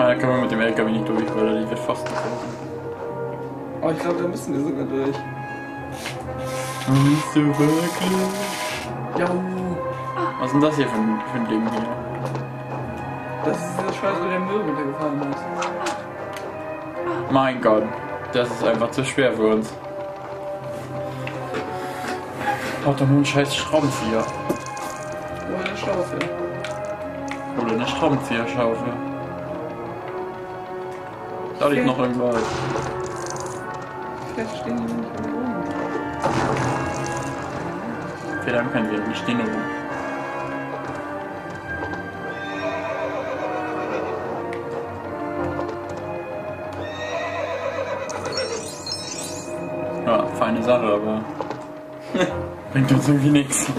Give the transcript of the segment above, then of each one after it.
Ah, da können wir mit dem LKW nicht durch, weil die wird fast getroffen. Oh, ich glaube, da müssen wir sogar durch. Nicht so wirklich. Ja, Was ist denn das hier für ein, für ein Ding hier? das ist der Scheiß, wo der Müll runtergefallen ist. Mein Gott, das ist einfach zu schwer für uns. Braucht doch nur einen scheiß Schraubenzieher. Wo war der Schaufel? Oder eine Schraubenzieherschaufel. Da liegt noch irgendwas. Vielleicht stehen die nicht irgendwo rum. Okay, dann können wir die stehen nur rum. Ja, feine Sache, aber bringt uns irgendwie nichts. So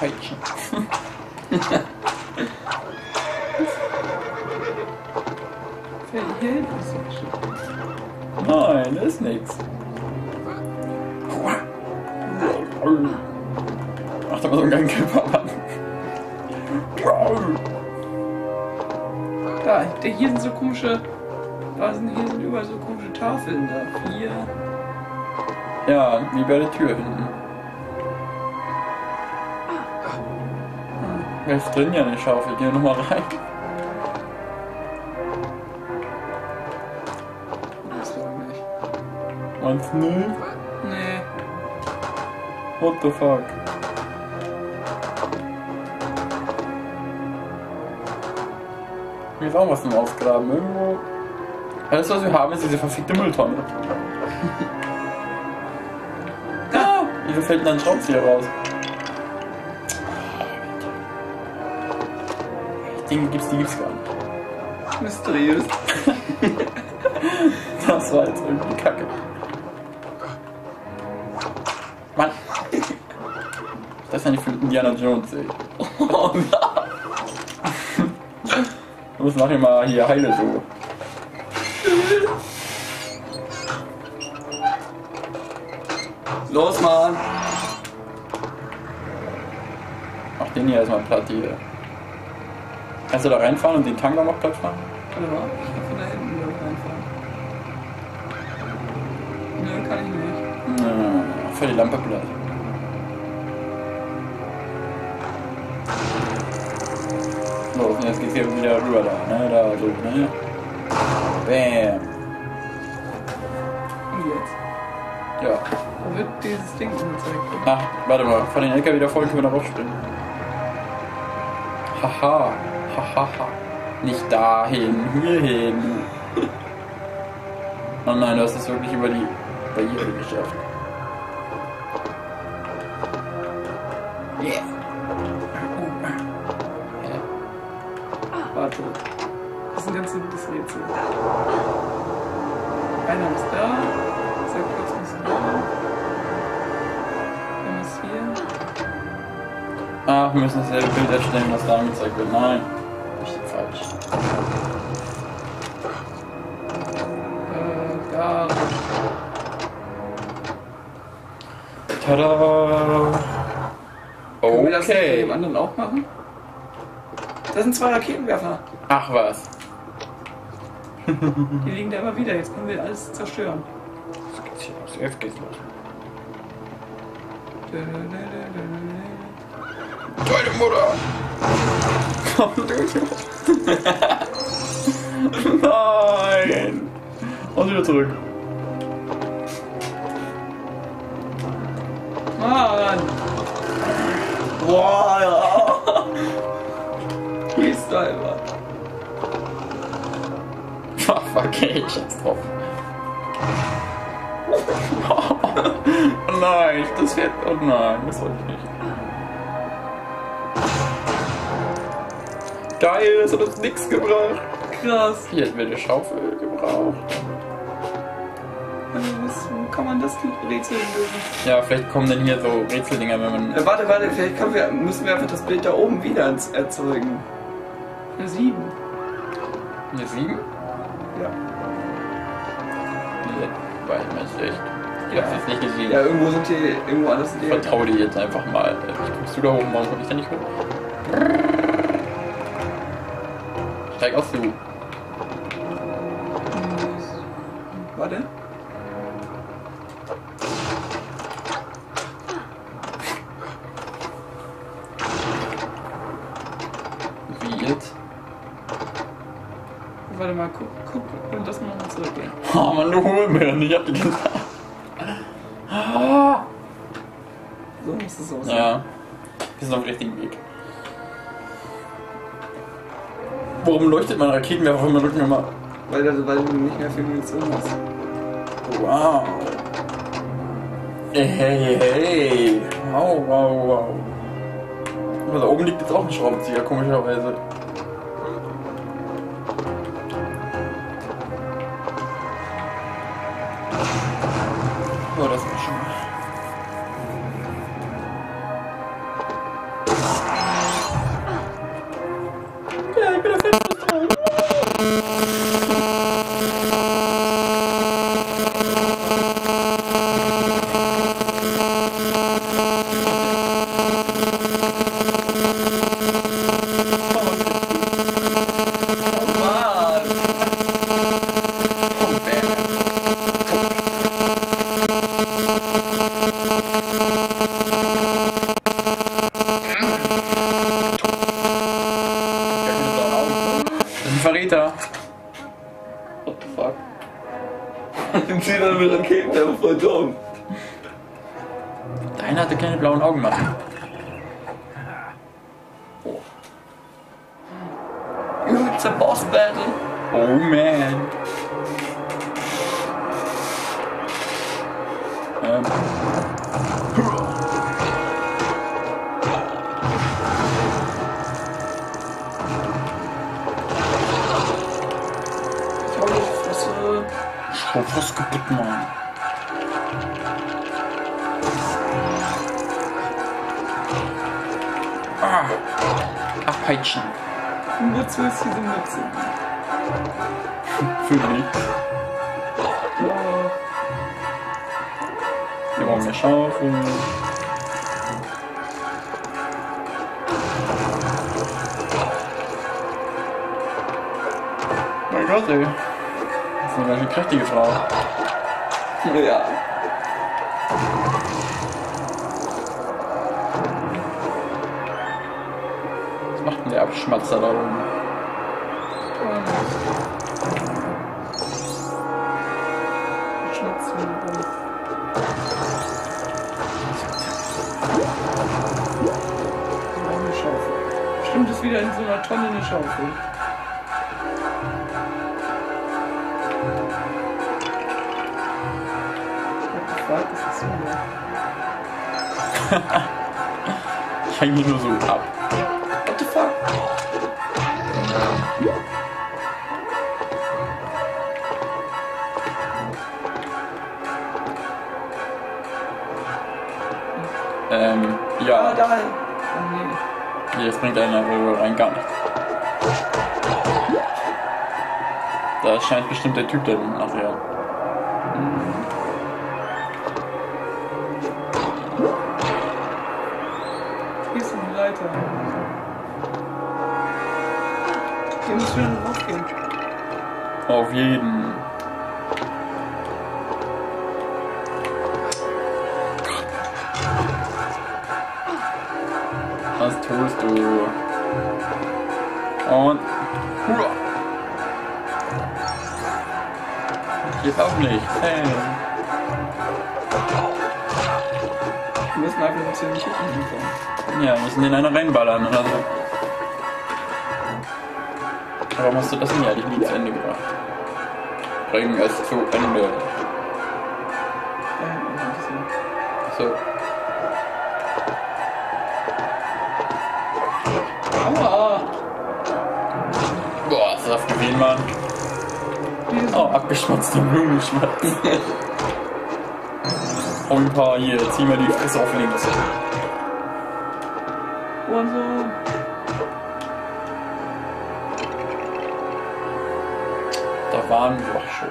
geschickt. Nein, das ist nichts. Ach, da war so ein Gang Mann. Da, da, hier sind so komische. Da sind, hier sind überall so komische Tafeln da. Vier. Ja, wie bei der Tür hinten. Wer ist drin ja eine Schaufel? Geh nochmal rein. Das glaube ich nicht. Meinst du nicht? Nee. What the fuck? Hier ist auch was zum Ausgraben. Irgendwo. Alles, was wir haben, ist diese verfickte Mülltonne. ah, wieso fällt denn ein Schraubenzieher raus? Dinge gibt's, die gibt's gar nicht. Mysteriös. Das war jetzt irgendwie kacke. Mann. Das ist ja nicht für Indiana Jones, ey. Oh nein. Du musst nachher mal hier heile so. Los, Mann. Mach den hier erstmal platt hier. Kannst du da reinfahren und den Tank auch noch platt fahren? Warte mal, ich kann von da hinten wieder reinfahren. Nö, kann ich nicht. Ja, für die Lampe platt. So, und jetzt geht's hier wieder rüber da, ne? Da so, ne? Bam. Und jetzt? Ja. Wo wird dieses Ding angezeigt? Ach, warte mal, von den LKW wieder voll können wir da rausspringen. Haha, hahaha. Nicht dahin, hierhin. Oh nein, du hast es wirklich über die Barriere geschafft. Yeah. Hä? Warte. Das ist ein ganz gutes Rätsel. Einer ist da. Sag kurz, was da. Einer ist hier. Ach, wir müssen dasselbe Bild erstellen, was da angezeigt wird. Nein. Tada! Können wir das nicht bei dem Okay. anderen auch machen? Das sind zwei Raketenwerfer. Ach was. Die liegen da immer wieder. Jetzt können wir alles zerstören. Jetzt geht's hier los. Jetzt geht's los. Deine Mutter! Komm durch! Nein! Und wieder zurück. Mann! Boah, ja! Immer. Ach, fuck, ey, ich hab's drauf. Oh nein, das wird. Oh nein, das wollte ich nicht. Geil, das hat uns nichts gebracht. Krass. Hier hätten wir eine Schaufel gebraucht. Was, wo kann man das Rätsel lösen? Ja, vielleicht kommen dann hier so Rätseldinger, wenn man. Äh, warte, warte, vielleicht wir, müssen wir einfach das Bild da oben wieder erzeugen. Eine 7. Eine 7? Ja. Nee, weil man ist echt. Ich hab's Ja. jetzt nicht gesehen. Ja, irgendwo sind die, irgendwo anders sind. Ich vertraue dir jetzt einfach mal. Ich guckst du da oben, warum komm ich da nicht hoch? Steig aus, du. Mal, guck, guck und das nochmal zurückgehen. Oh Mann, du hol mir nicht. Ich hab die ganze So muss es aussehen. Ja. Wir sind auf dem richtigen Weg. Warum leuchtet mein Raketenwerfer immer Rücken immer? Weil, weil du nicht mehr viel Munition hast. Wow. Hey, hey, hey. Wow, wow, wow. Aber da oben liegt jetzt auch ein Schraubenzieher, komischerweise. It's a boss battle. oh man. Hau die Fresse. Kaputt, Mann. Ah. Abpeitschen. Ist diese Mütze? Für nichts. Oh. Wir brauchen mehr Schaufel. Mein Gott, ey. Das ist eine kräftige Frau. Ja. Abschmatzer da oben? Stimmt, ist wieder in so einer Tonne eine Schaufel. What the fuck ist das denn? Ich hänge mich nur so ab. What the fuck? Ähm, Ah, ja. da. Oh, nee. Jetzt bringt einer wohl rein gar nichts. Da scheint bestimmt der Typ da drüben nachher. Hier ist eine Leiter. Hier müssen wir noch raufgehen. Auf jeden. Was tust du? Und. Hurra! Geht auch nicht. Hey. Wir müssen einfach ein bisschen nicht hinkommen. Ja, wir müssen den einer reinballern oder so. Warum hast du das denn eigentlich nie zu Ende gebracht? Bring es zu Ende. So. Wie ist Oh, abgeschmatzte Blumenschmatz. Hau ein paar hier, zieh mal die Fresse auf links. Und so. waren wir doch schon.